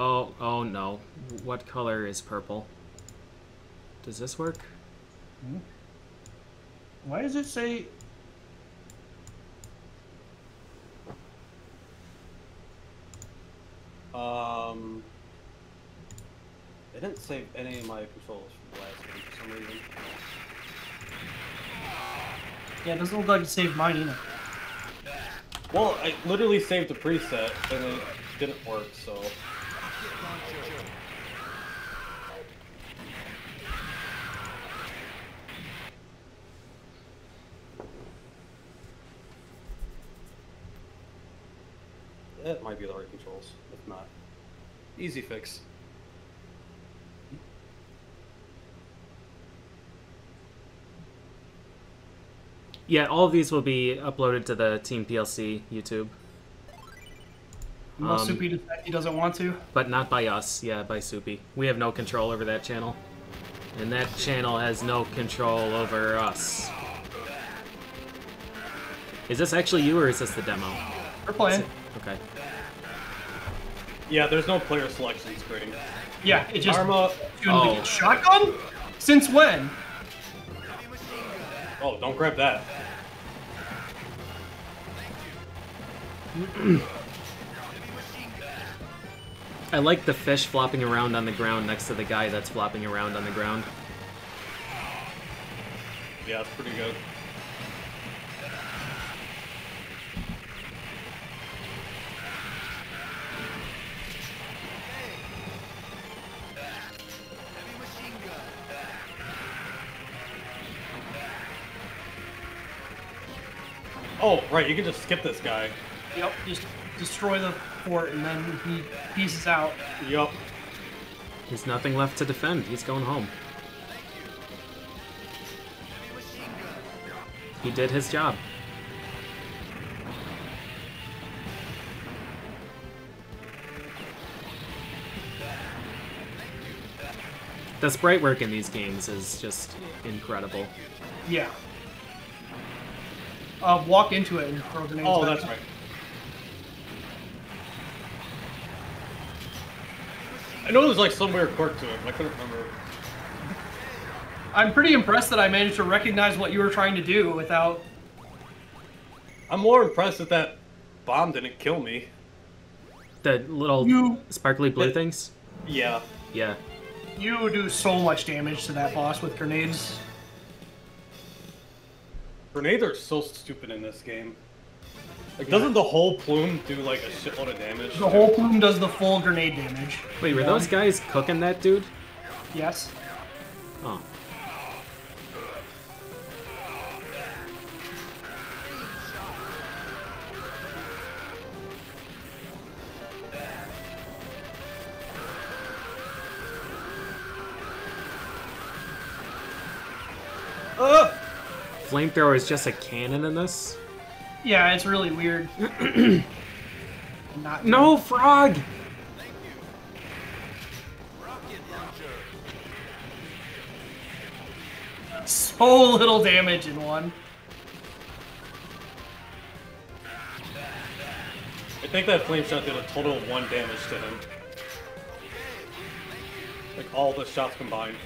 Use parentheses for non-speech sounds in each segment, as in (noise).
Oh, oh no. What color is purple? Does this work? Why does it say? Um, I didn't save any of my controls from the last game for some reason. Yeah, it doesn't look like it saved mine either. Well, I literally saved a preset and it didn't work, so. It the right controls, if not. Easy fix. Yeah, all of these will be uploaded to the Team PLC YouTube, Unless Um, Soupy decides he doesn't want to. but not by us. Yeah, by Soupy. We have no control over that channel. And that channel has no control over us. Is this actually you or is this the demo? We're playing. Okay. Yeah, there's no player selection screen. Yeah, it just Arma. you want to Oh. get shotgun. Since when? Oh, don't grab that. (clears throat) I like the fish flopping around on the ground next to the guy that's flopping around on the ground. Yeah, it's pretty good. Oh, right, you can just skip this guy. Yep. Just destroy the fort and then he pieces out. Yup. There's nothing left to defend. He's going home. He did his job. The sprite work in these games is just incredible. Yeah. Uh, walk into it and throw grenades. Oh, at that's it. right. I know there's like some weird quirk to it, but I couldn't remember. I'm pretty impressed that I managed to recognize what you were trying to do without. I'm more impressed that that bomb didn't kill me. The little You- sparkly blue It- things? Yeah. Yeah. You do so much damage to that boss with grenades. Grenades are so stupid in this game. Like, doesn't the whole plume do like a shitload of damage? The whole plume does the full grenade damage. Wait, were Yeah. those guys cooking that dude? Yes. Oh. Flamethrower is just a cannon in this? Yeah, it's really weird. (clears throat) Not No, frog! so little damage in one. I think that flame shot did a total of one damage to him. Like all the shots combined.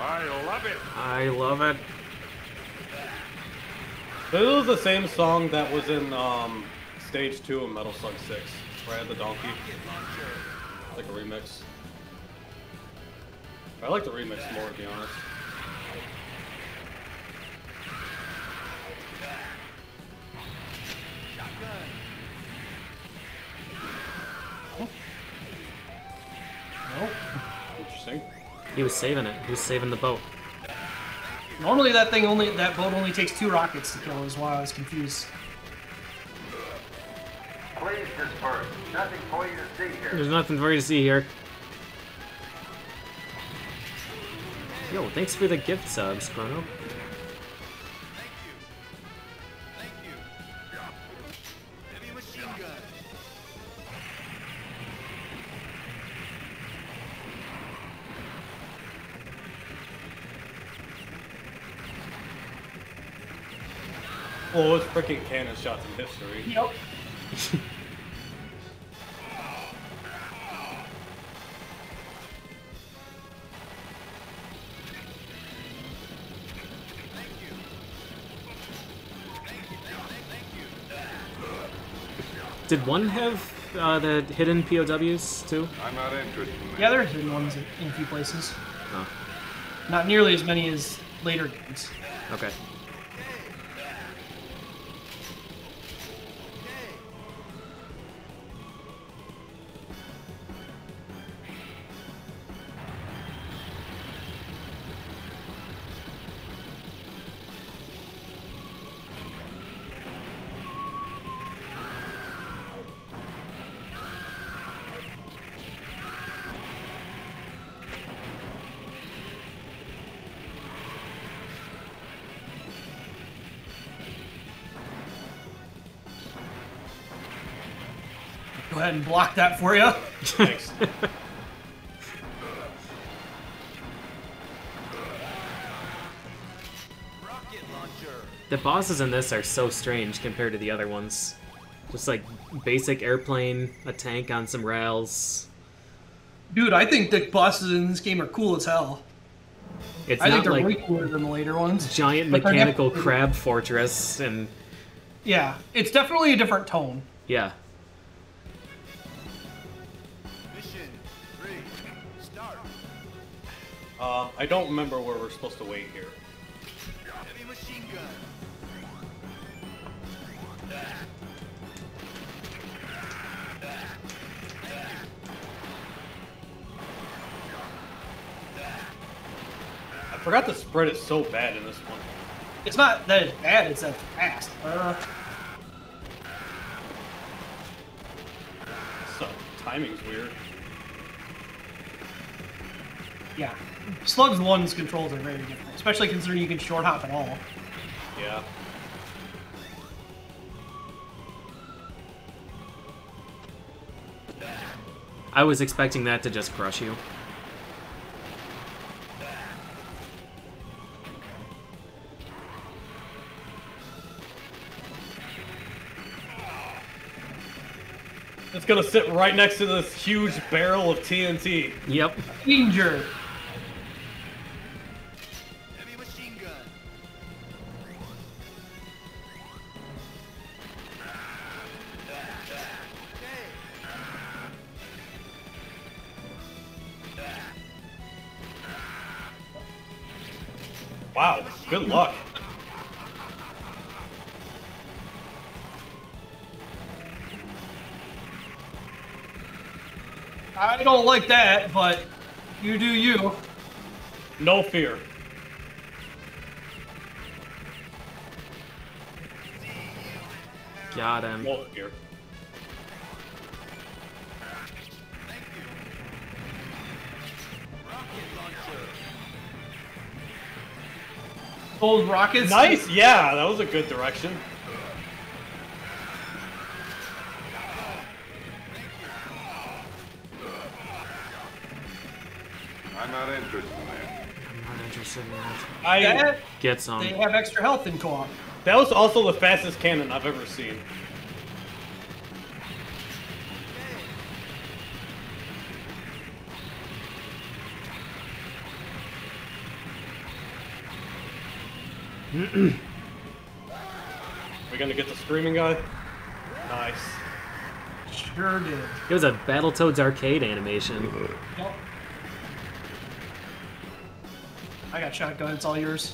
I love it. I love it. This is the same song that was in um, stage two of Metal Slug 6, where I had the donkey. Like a remix. I like the remix more, to be honest. Nope. Interesting. He was saving it. He was saving the boat. Normally that thing only that boat only takes two rockets to kill. Is why I was confused. Please disperse. Nothing for you to see here. There's nothing for you to see here. Yo, thanks for the gift subs, Chrono. Well, it's freaking cannon shots in history. Yep. Did one have uh, the hidden POWs too? I'm not interested in that. Yeah, there's hidden ones in a few places. Oh, Not nearly as many as later games. okay. That for you. Thanks. (laughs) The bosses in this are so strange compared to the other ones. Just like basic airplane, a tank on some rails. Dude, I think the bosses in this game are cool as hell. It's I not think they're like way cooler than the later ones. giant mechanical crab fortress and Yeah, it's definitely a different tone. yeah. Um, I don't remember where we're supposed to wait here. Heavy machine gun. I forgot the spread is so bad in this one. It's not that it's bad, it's that it's fast. Uh, So timing's weird. yeah. Slugs 1's controls are very different, especially considering you can short hop at all. Yeah. I was expecting that to just crush you. It's gonna sit right next to this huge barrel of TNT. Yep. Danger! I don't like that, but you do you. No fear. Got him. No fear. Those rockets. Nice, yeah, that was a good direction. I'm in that. I That, Get some. they have extra health in co-op. that was also the fastest cannon I've ever seen. (clears throat) We're gonna get the screaming guy? Nice. Sure did. It was a Battletoads arcade animation. Yep. I got shotgun, it's all yours.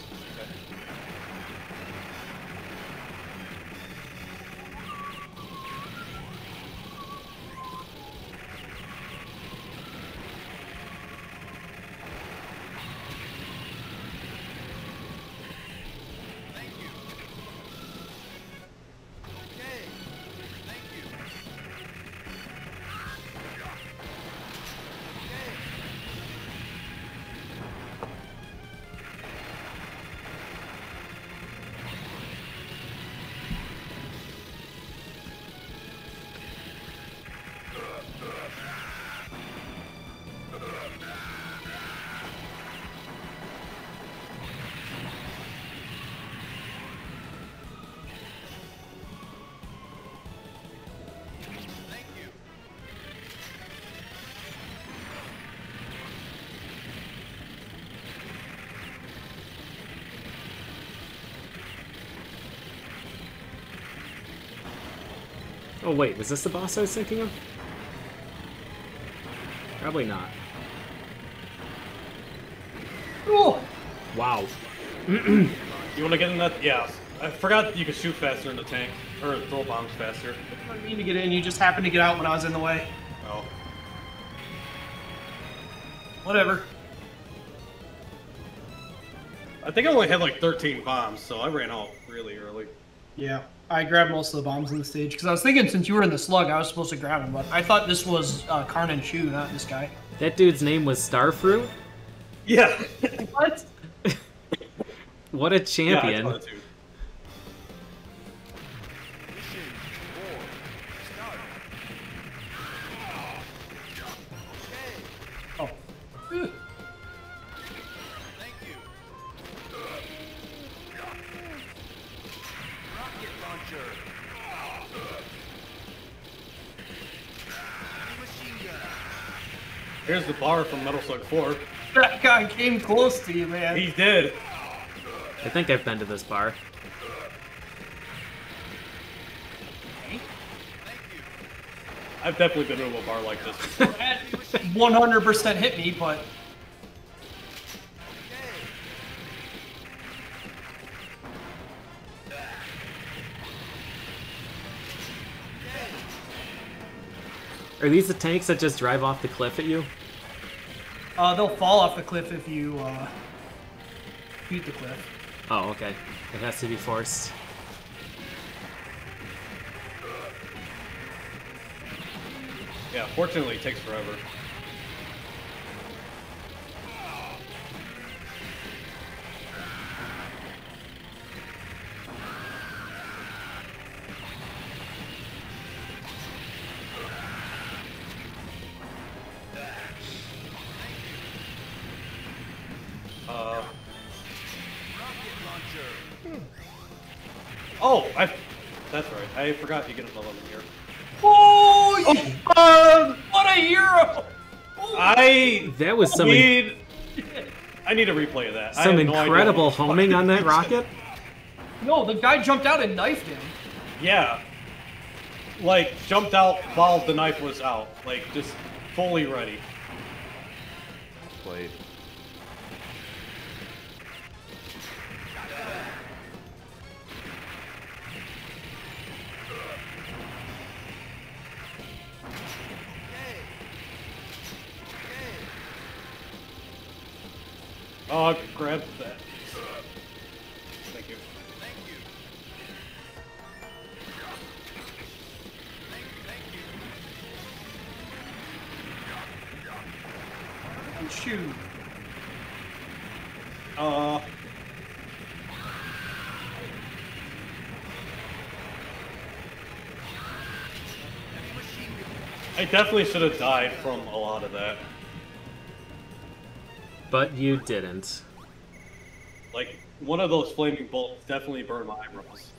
Oh wait, was this the boss I was thinking of? Probably not. Oh, Wow. You want to get in that? Yeah. I forgot you could shoot faster in the tank. Or throw bombs faster. I didn't mean to get in. You just happened to get out when I was in the way. Oh. Whatever. I think I only had like 13 bombs, so I ran out really early. Yeah. I grabbed most of the bombs in the stage because I was thinking since you were in the slug, I was supposed to grab him, but I thought this was uh, Karnan Chu, not this guy. That dude's name was Starfruit? Yeah. (laughs) What? (laughs) What a yeah, I champion. thought Here's the bar from Metal Slug 4. That guy came close to you, man. He did. I think I've been to this bar. I've definitely been to a bar like this before. That 100% hit me, but Are these the tanks that just drive off the cliff at you? Uh, they'll fall off the cliff if you uh, beat the cliff. Oh, okay. It has to be forced. Yeah, fortunately, it takes forever. Forgot you get another one here. Oh, you- Uh, what a hero! I That was some need. I need a replay of that. Some have no incredible what homing on that rocket. No, the guy jumped out and knifed him. Yeah. Like jumped out while the knife was out. Like just fully ready. Played. Oh, grab that. Thank you. Thank you. Thank, thank shoot. Uh. I definitely should have died from a lot of that. But you didn't. Like, one of those flaming bolts definitely burned my eyebrows.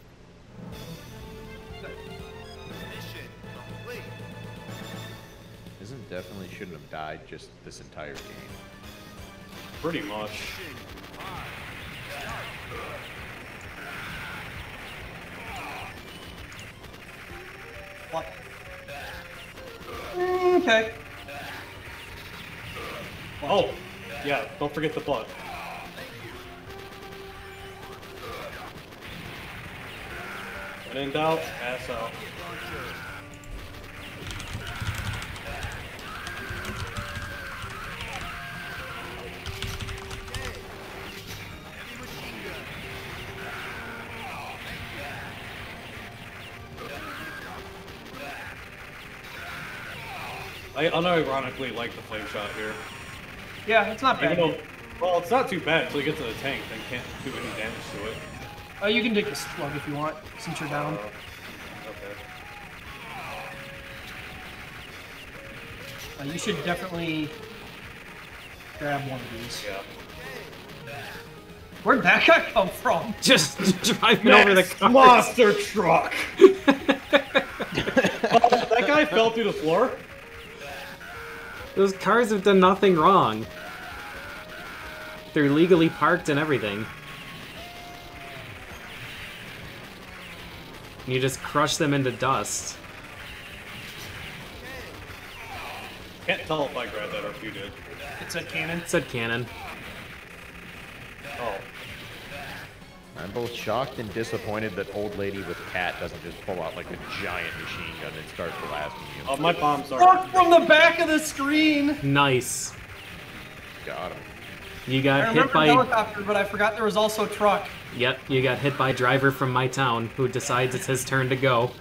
Isn't definitely shouldn't have died just this entire game. Pretty much. Mission five. Start. What? Mm, Okay. Oh, yeah, don't forget the bug. When in doubt, pass out. I unironically like the flame shot here. Yeah, it's not bad. though, well, it's not too bad until you get to the tank, then you can't do any damage to it. Uh, you can take the slug if you want, since you're down. Uh, okay. Uh, you should definitely grab one of these. Yeah. Where'd that guy come from? (laughs) Just driving over the car. monster (laughs) truck. Oh, that guy fell through the floor. Those cars have done nothing wrong. They're legally parked and everything. You just crush them into dust. Can't tell if I grabbed that or if you did. It said cannon. It said cannon. Oh. I'm both shocked and disappointed that old lady with cat doesn't just pull out like a giant machine gun and start blasting you. Uh, my bombs are. Fuck from the back of the screen. Nice. Got him. You got hit remember by helicopter, but I forgot there was also truck. Yep, you got hit by driver from my town who decides it's his turn to go.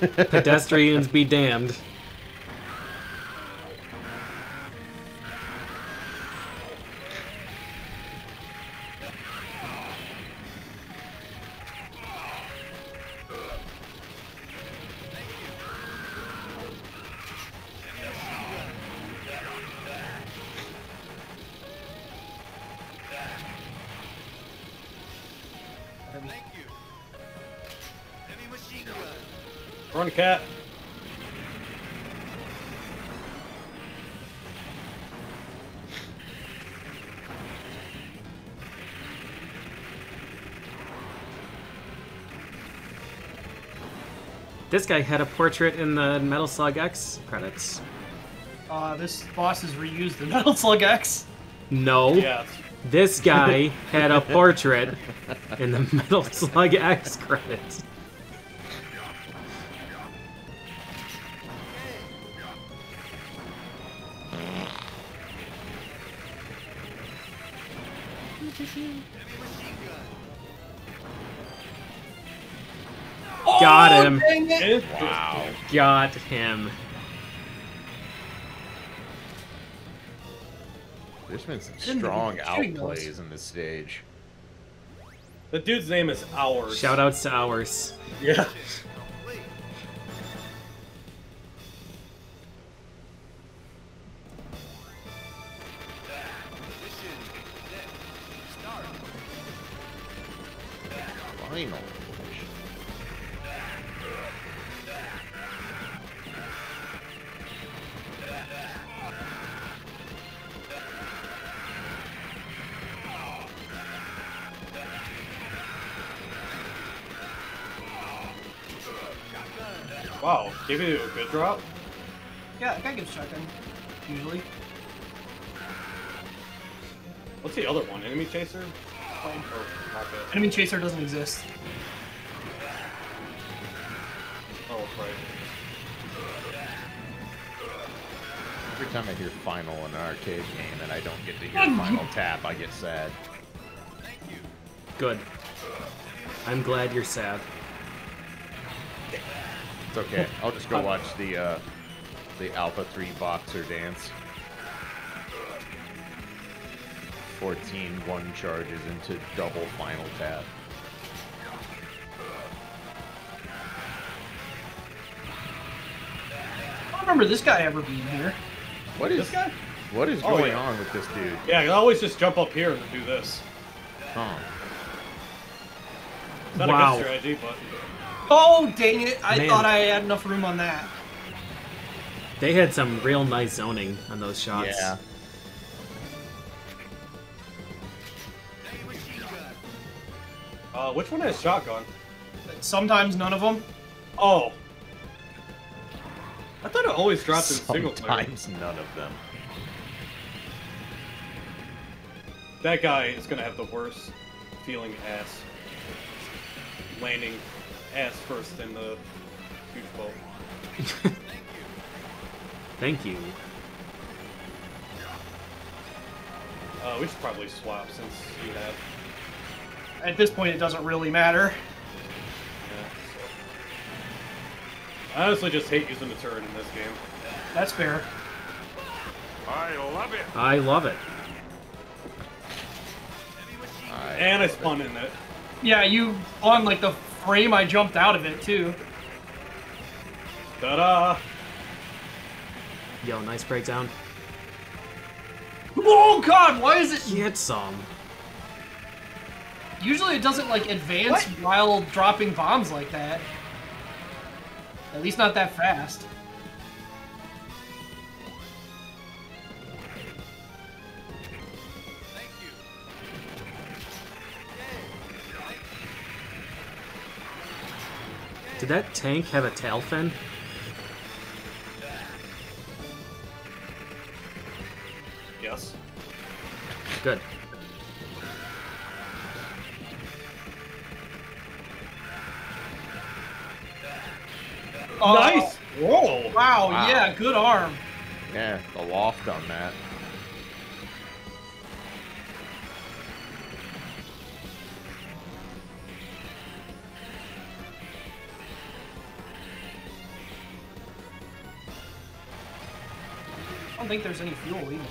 (laughs) Pedestrians be damned. Run, cat. This guy had a portrait in the Metal Slug X credits. Uh, this boss has reused the (laughs) Metal Slug X. No, Yes. this guy had a portrait in the (laughs) Metal Slug X credits. It. It- Wow. Got him. There's been some strong even shooting those. outplays in this stage. The dude's name is Ours. Shout outs to ours. Yeah. Drop. Yeah, that guy gives shotgun. Usually. What's the other one? Enemy chaser? Oh. Enemy chaser doesn't exist. Oh, right. Every time I hear final in an arcade game and I don't get to hear final tap, I get sad. Good. I'm glad you're sad. It's okay. I'll just go watch the uh, the Alpha 3 boxer dance. 14 one charges into double final tap. I don't remember this guy ever being here. What is This guy? what is Oh, going yeah. on with this dude? Yeah, I always just jump up here and do this. Huh. It's not Wow. a good strategy, but Oh, dang it. I Man. thought I had enough room on that. They had some real nice zoning on those shots. Yeah. Heavy machine gun. uh, which one has shotgun? Sometimes none of them. Oh. I thought it always dropped in single player. Sometimes none of them. That guy is gonna have the worst feeling ass. Landing ass first in the huge boat. (laughs) Thank you. Uh, we should probably swap since you have. At this point, it doesn't really matter. Yeah, so. I honestly just hate using the turret in this game. That's fair. I love it. I love it. I, And I spun in it. Yeah, you on like the frame I jumped out of it too. Ta-da! Yo, nice breakdown. Oh god, why is it? Get some. Usually it doesn't like advance while dropping bombs like that. At least not that fast. Did that tank have a tail fin? Yes. Good. Oh, nice! Whoa! Wow, wow, yeah, good arm. Yeah, the loft on that. Don't think there's any fuel either.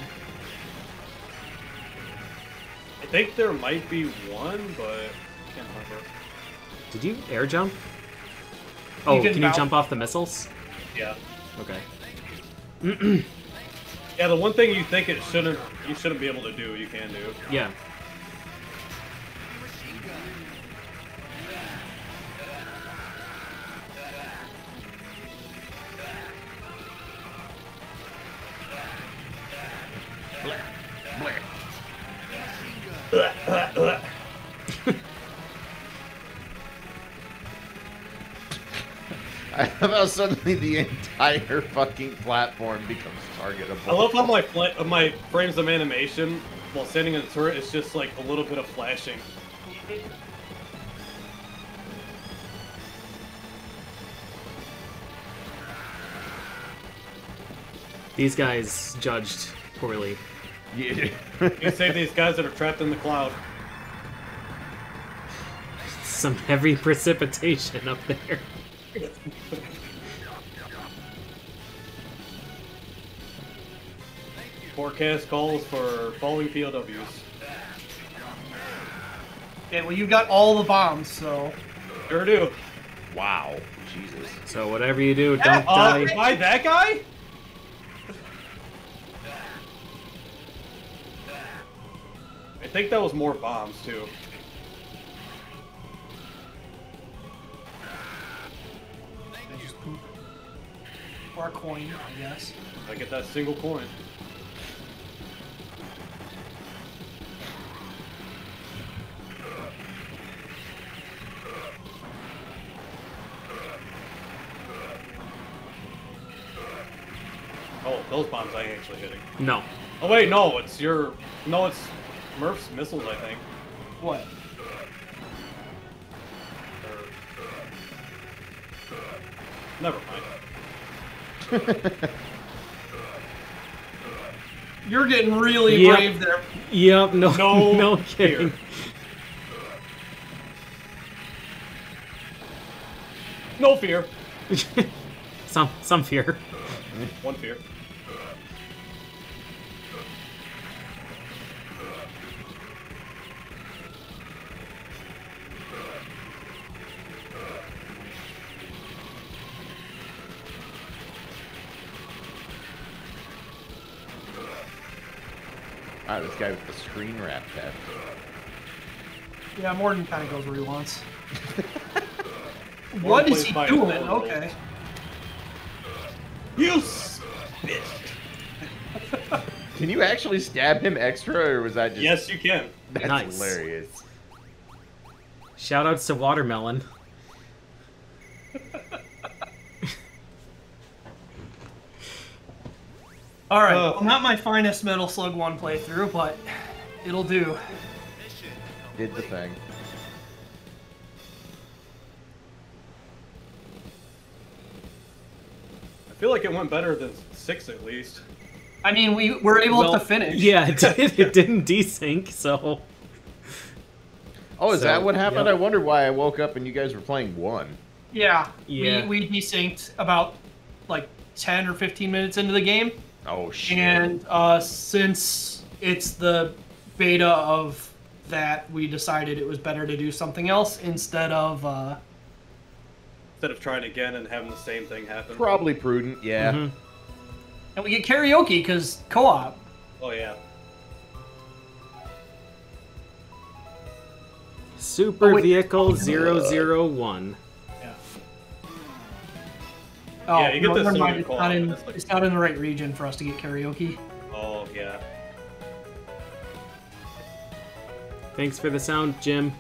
I think there might be one, but I can't remember. Did you air jump? Oh, can can, you jump off the missiles? Yeah. Okay. Yeah, the one thing you think it shouldn't you shouldn't be able to do, you can do. Yeah. Suddenly the entire fucking platform becomes targetable. I love how my fla- uh, my frames of animation while standing in the turret is just like a little bit of flashing. These guys judged poorly. Yeah. You save these guys that are trapped in the cloud. Some heavy precipitation up there. Forecast calls for falling POWs. Okay, well you got all the bombs, so Sure do. wow. Jesus. So whatever you do, don't Uh, die. by that guy? I think that was more bombs too. I just poop. Or a coin, I guess. I get that single coin. Those bombs I ain't actually hitting. No. Oh wait, no, it's your no, it's Murph's missiles, I think. What? Never mind. (laughs) You're getting really Yep. brave there. Yep. No. No (laughs) No, fear. No fear. (laughs) some some fear. One fear. Ah, this guy with the screen wrap head. Yeah, Morden kind of goes where he wants. (laughs) What is he by his doing? own rules. Okay. You spit. (laughs) Can you actually stab him extra, or was that just? Yes, you can. That's Nice. hilarious. Shout outs to Watermelon. All right. Uh, well, not my finest Metal Slug 1 playthrough, but it'll do. Did the thing. I feel like it went better than six at least. I mean, we were able Well, to finish. Yeah, it (laughs) did. It didn't desync, so Oh, is So, that what happened? yep. I wonder why I woke up and you guys were playing one. Yeah. Yeah. We, we desynced about like 10 or 15 minutes into the game. Oh shit. And uh, since it's the beta of that, we decided it was better to do something else instead of. Uh, Instead of trying again and having the same thing happen. Probably prudent, yeah. Mhm. and we get karaoke because co op. Oh yeah. Super Oh, wait. Vehicle 001. Oh, Yeah, you get no, the mind. It's not, in, like- it's not in the right region for us to get karaoke. Oh yeah. Thanks for the sound, Jim.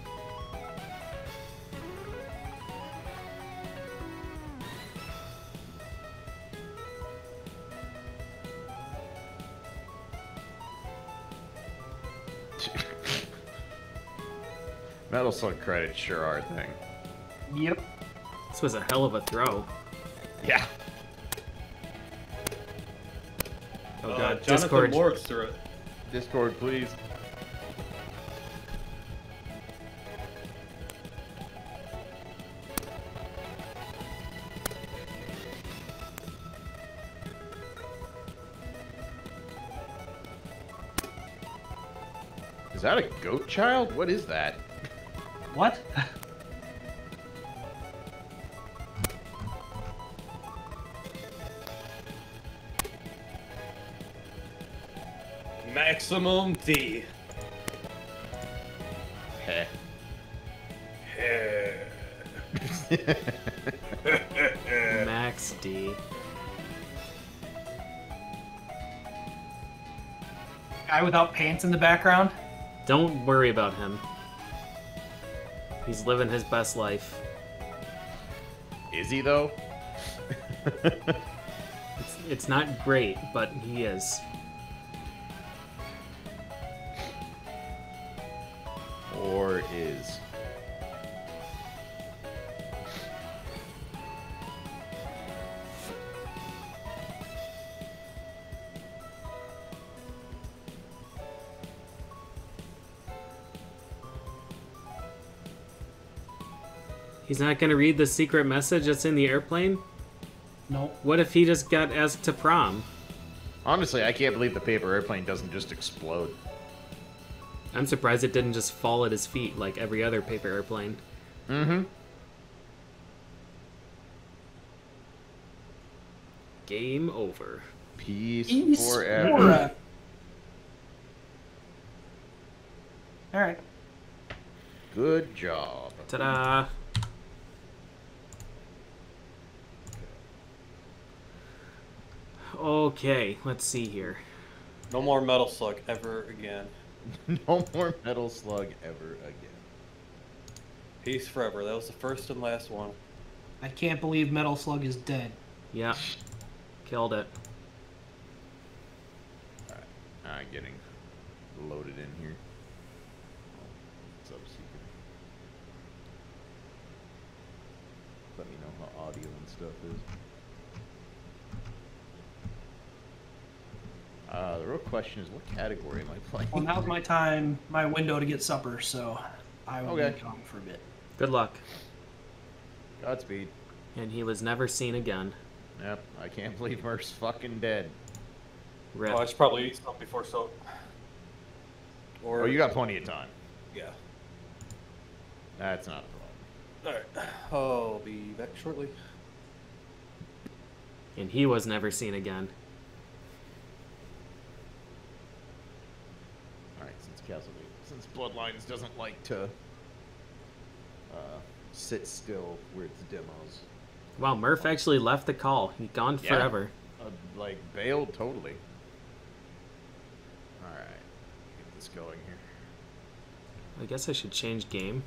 (laughs) Metal Slug credits sure are a thing. Yep. This was a hell of a throw. Yeah. Oh Uh, god, Jonathan Discord. Morris threw it. Discord, please. Is that a goat child? What is that? What? (laughs) Maximum D. Heh. (laughs) Max D. Guy without pants in the background? Don't worry about him. He's living his best life. Is he though? It's, it's not great, but he is. He's not gonna read the secret message that's in the airplane? Nope. What if he just got asked to prom? Honestly, I can't believe the paper airplane doesn't just explode. I'm surprised it didn't just fall at his feet like every other paper airplane. Mm-hmm. Game over. Peace, Peace forever. forever. Alright. Good job. Ta-da! Okay, let's see here. No more Metal Slug ever again. (laughs) no more Metal Slug ever again. Peace forever. That was the first and last one. I can't believe Metal Slug is dead. Yeah. Killed it. Alright, I'm getting loaded in here. What's up, Secret? Let me know how audio and stuff is. Uh, the real question is, what category am I playing? Well, now's my time, my window to get supper, so I will Okay. be gone for a bit. Good luck. Godspeed. And he was never seen again. Yep, I can't believe Murph's fucking dead. Rip. Oh, I should probably eat something before so. Or Oh, you got plenty of time. yeah. That's not a problem. All right. I'll be back shortly. And he was never seen again. Alright, since Castlevania, since Bloodlines doesn't like to uh, sit still with it's demos, Wow, Murph actually left the call. He's gone Yeah. forever. uh, like bailed totally. Alright, get this going here. I guess I should change game.